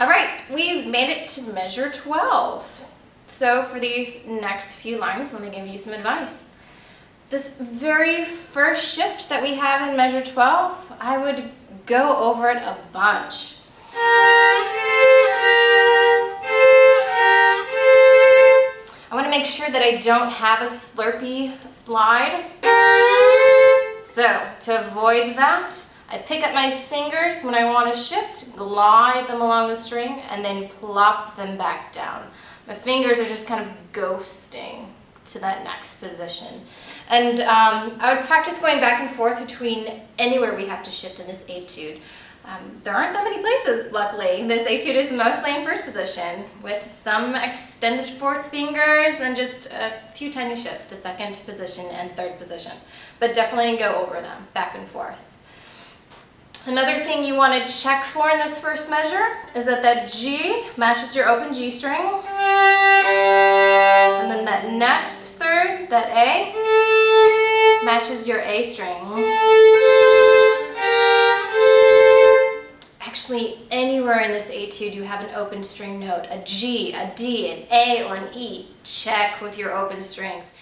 All right, we've made it to measure 12. So for these next few lines, let me give you some advice. This very first shift that we have in measure 12, I would go over it a bunch. I want to make sure that I don't have a slurpy slide. So to avoid that, I pick up my fingers when I want to shift, glide them along the string, and then plop them back down. My fingers are just kind of ghosting to that next position. And um, I would practice going back and forth between anywhere we have to shift in this etude. Um, there aren't that many places, luckily. This etude is mostly in first position, with some extended fourth fingers and just a few tiny shifts to second position and third position. But definitely go over them, back and forth. Another thing you want to check for in this first measure is that that G matches your open G string. And then that next third, that A, matches your A string. Actually, anywhere in this etude you have an open string note, a G, a D, an A, or an E, check with your open strings.